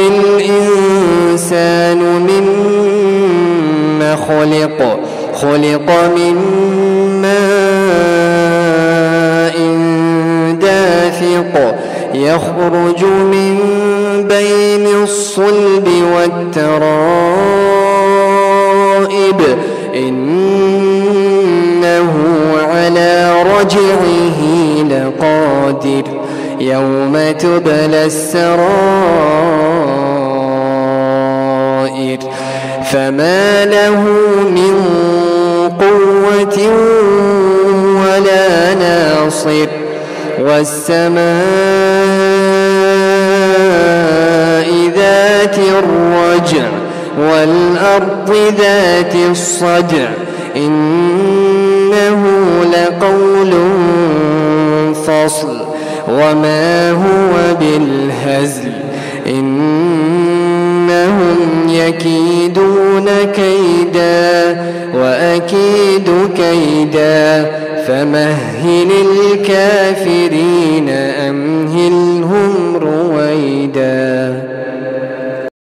الإنسان مما خلق خلق من ماء دافق يخرج من بين الصلب والترائب إنه على رجعه لقادر. يوم تبلى السرائر فما له من قوة ولا ناصر والسماء ذات الرجع والأرض ذات الصدع إنه لقول فصل وما هو بالهزل يكيدون كيدا وأكيد كيدا فمهل الكافرين.